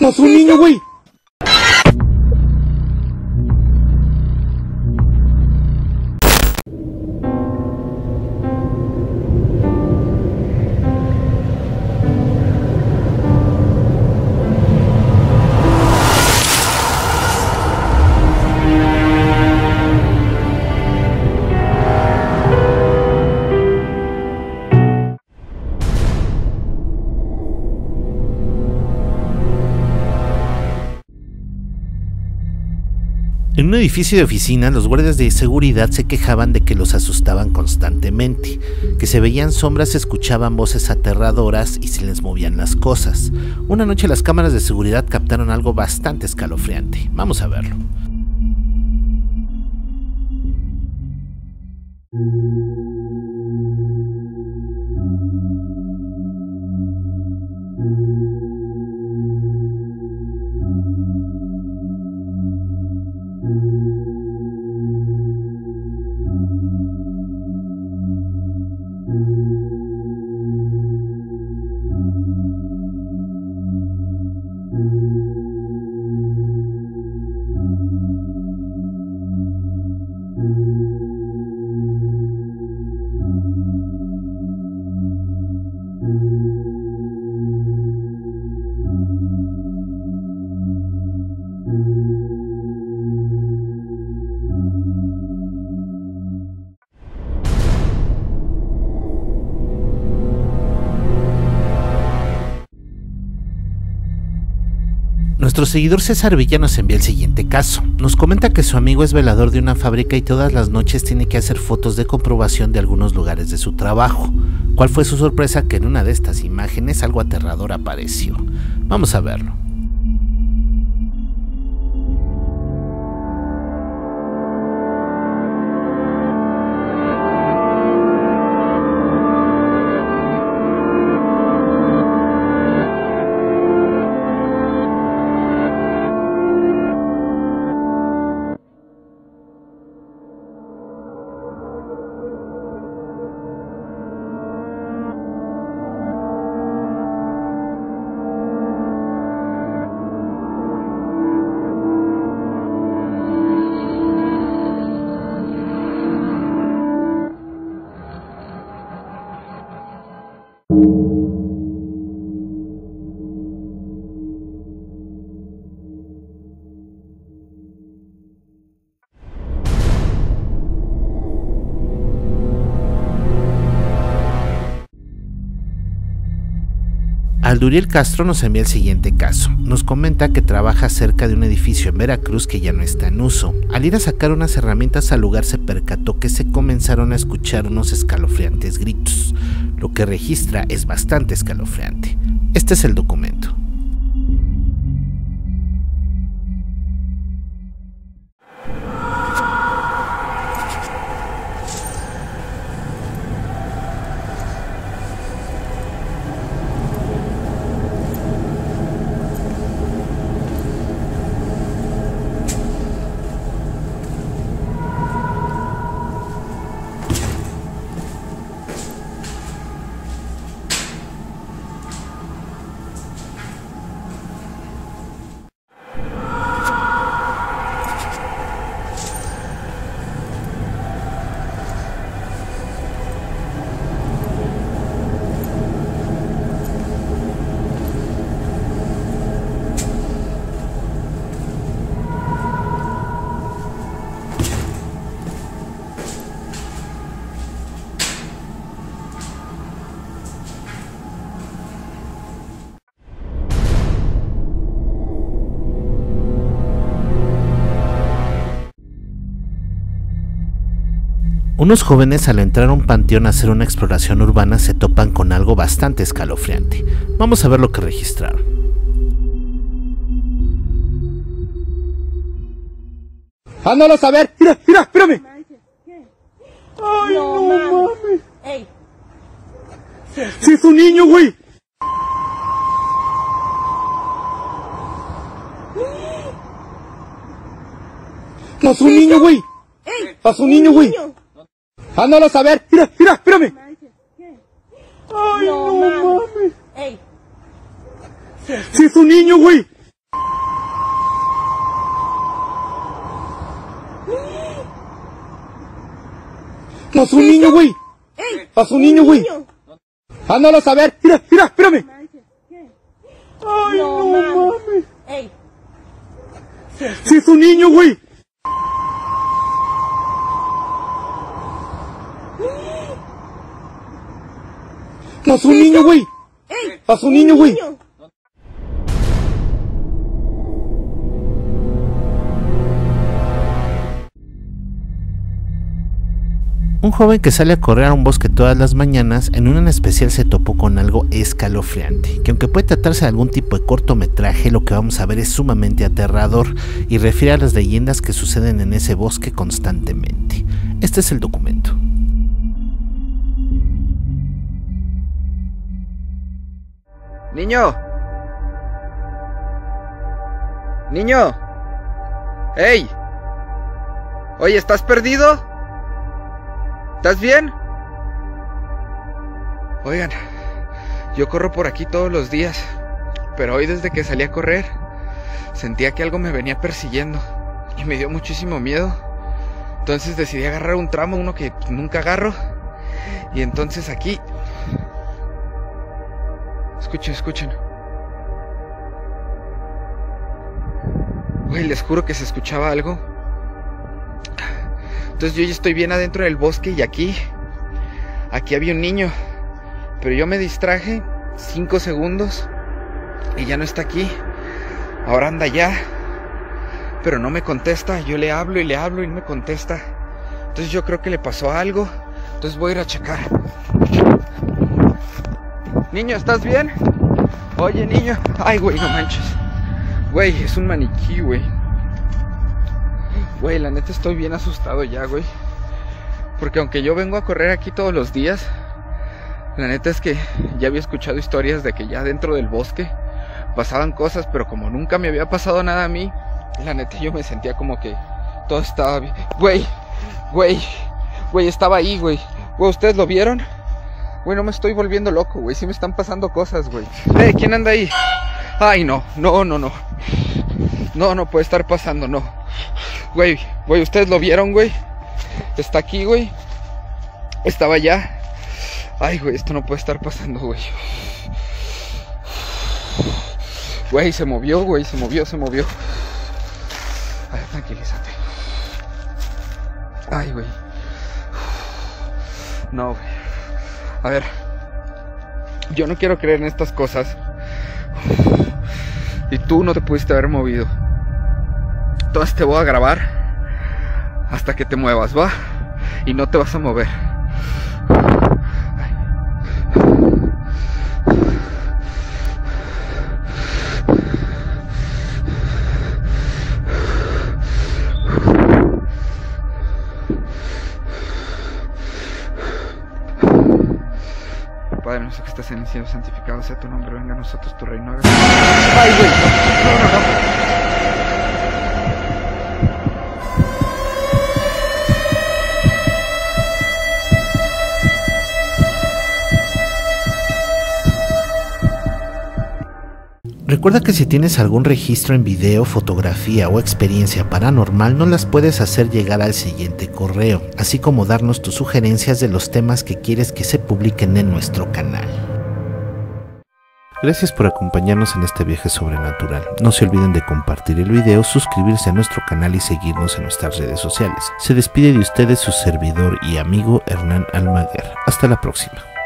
No es un niño, En un edificio de oficina, los guardias de seguridad se quejaban de que los asustaban constantemente, que se veían sombras, escuchaban voces aterradoras y se les movían las cosas. Una noche las cámaras de seguridad captaron algo bastante escalofriante. Vamos a verlo. Nuestro seguidor César Villa nos envía el siguiente caso. Nos comenta que su amigo es velador de una fábrica y todas las noches tiene que hacer fotos de comprobación de algunos lugares de su trabajo. ¿Cuál fue su sorpresa que en una de estas imágenes algo aterrador apareció? Vamos a verlo. Alduriel Castro nos envía el siguiente caso. Nos comenta que trabaja cerca de un edificio en Veracruz que ya no está en uso. Al ir a sacar unas herramientas al lugar se percató que se comenzaron a escuchar unos escalofriantes gritos. Lo que registra es bastante escalofriante. Este es el documento. Unos jóvenes al entrar a un panteón a hacer una exploración urbana se topan con algo bastante escalofriante. Vamos a ver lo que registraron. Ándalo a ver. Mira, mira, espérame. Ay, no, mames. Ey, Sí, es un niño, güey. No es un niño, güey. ey, Es un niño, güey. Ándalo a ver. Mira, mira, mírame. Ay, no, no mames. Ey. Es un niño, güey. Pasó un niño, güey. Pasó un niño, güey. Ándalo a ver. Mira, mira, espérame. Ay, no, no mames. Ey. Es un niño, güey. Pasó un niño, güey. ey. Pasó un niño, güey. Un joven que sale a correr a un bosque todas las mañanas, en una en especial se topó con algo escalofriante, que aunque puede tratarse de algún tipo de cortometraje, lo que vamos a ver es sumamente aterrador y refiere a las leyendas que suceden en ese bosque constantemente. Este es el documento. Niño. Niño. ¡Ey! Oye, ¿estás perdido? ¿Estás bien? Oigan, yo corro por aquí todos los días, pero hoy desde que salí a correr, sentía que algo me venía persiguiendo y me dio muchísimo miedo. Entonces decidí agarrar un tramo, uno que nunca agarro, y entonces aquí Escuchen, escuchen. Güey, les juro que se escuchaba algo. Entonces yo ya estoy bien adentro del bosque y aquí, aquí había un niño. Pero yo me distraje cinco segundos y ya no está aquí. Ahora anda allá. Pero no me contesta. Yo le hablo y le hablo y no me contesta. Entonces yo creo que le pasó algo. Entonces voy a ir a checar. Niño, ¿estás bien? Oye, niño. Ay, güey, no manches. Güey, es un maniquí, güey. Güey, la neta estoy bien asustado ya, güey. Porque aunque yo vengo a correr aquí todos los días, la neta es que ya había escuchado historias de que ya dentro del bosque pasaban cosas, pero como nunca me había pasado nada a mí, la neta yo me sentía como que todo estaba bien. Güey, güey, güey, estaba ahí, güey. Güey, ¿ustedes lo vieron? Güey, no me estoy volviendo loco, güey. Sí me están pasando cosas, güey. Eh, ¿quién anda ahí? Ay, no, no, no, no. No, no puede estar pasando, no. Güey, güey, ¿ustedes lo vieron, güey? Está aquí, güey. Estaba allá. Ay, güey, esto no puede estar pasando, güey. Güey, se movió, güey, se movió, se movió. Ay, tranquilízate. Ay, güey. No, güey. A ver, yo no quiero creer en estas cosas. Y tú no te pudiste haber movido. Entonces te voy a grabar hasta que te muevas, ¿va? Y no te vas a mover. Padre nuestro que estás en el cielo, santificado sea tu nombre, venga a nosotros tu reino. hágase- Ay, güey, no, no, no, no. Recuerda que si tienes algún registro en video, fotografía o experiencia paranormal, no las puedes hacer llegar al siguiente correo, así como darnos tus sugerencias de los temas que quieres que se publiquen en nuestro canal. Gracias por acompañarnos en este viaje sobrenatural. No se olviden de compartir el video, suscribirse a nuestro canal y seguirnos en nuestras redes sociales. Se despide de ustedes su servidor y amigo Hernán Almaguer. Hasta la próxima.